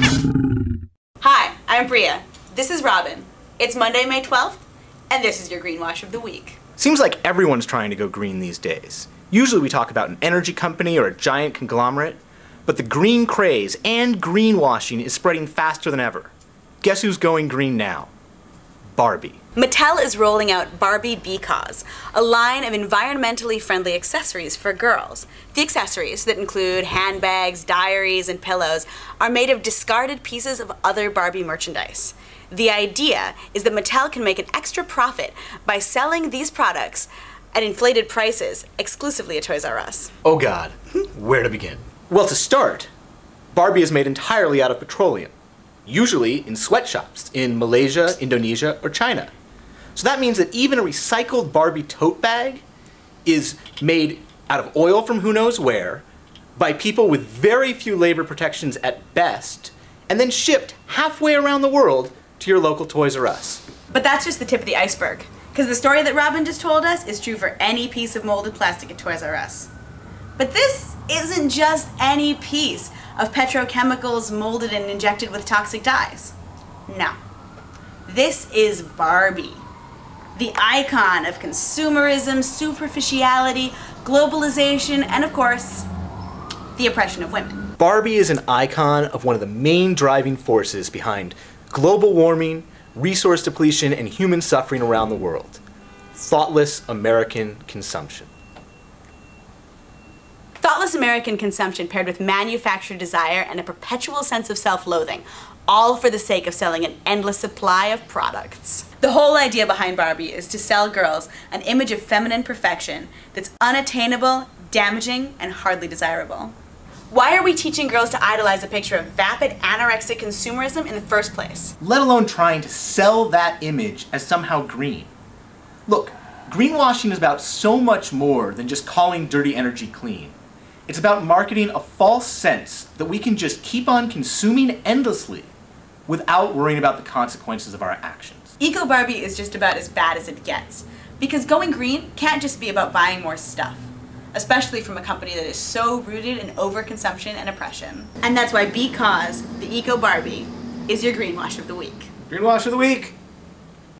Hi, I'm Bria. This is Robin. It's Monday, May 12th, and this is your greenwash of the week. Seems like everyone's trying to go green these days. Usually we talk about an energy company or a giant conglomerate, but the green craze and greenwashing is spreading faster than ever. Guess who's going green now? Barbie. Mattel is rolling out Barbie B-Cause, a line of environmentally friendly accessories for girls. The accessories, that include handbags, diaries, and pillows, are made of discarded pieces of other Barbie merchandise. The idea is that Mattel can make an extra profit by selling these products at inflated prices exclusively at Toys R Us. Oh god, where to begin? Well, to start, Barbie is made entirely out of petroleum, usually in sweatshops in Malaysia, Indonesia, or China. So that means that even a recycled Barbie tote bag is made out of oil from who knows where, by people with very few labor protections at best, and then shipped halfway around the world to your local Toys R Us. But that's just the tip of the iceberg. Because the story that Robin just told us is true for any piece of molded plastic at Toys R Us. But this isn't just any piece of petrochemicals molded and injected with toxic dyes. No. This is Barbie the icon of consumerism, superficiality, globalization, and of course, the oppression of women. Barbie is an icon of one of the main driving forces behind global warming, resource depletion, and human suffering around the world. Thoughtless American consumption. Thoughtless American consumption paired with manufactured desire and a perpetual sense of self-loathing, all for the sake of selling an endless supply of products. The whole idea behind Barbie is to sell girls an image of feminine perfection that's unattainable, damaging, and hardly desirable. Why are we teaching girls to idolize a picture of vapid, anorexic consumerism in the first place? Let alone trying to sell that image as somehow green. Look, greenwashing is about so much more than just calling dirty energy clean. It's about marketing a false sense that we can just keep on consuming endlessly without worrying about the consequences of our actions. Eco Barbie is just about as bad as it gets. Because going green can't just be about buying more stuff, especially from a company that is so rooted in overconsumption and oppression. And that's why B-Cause, the Eco Barbie, is your greenwash of the week. Greenwash of the week!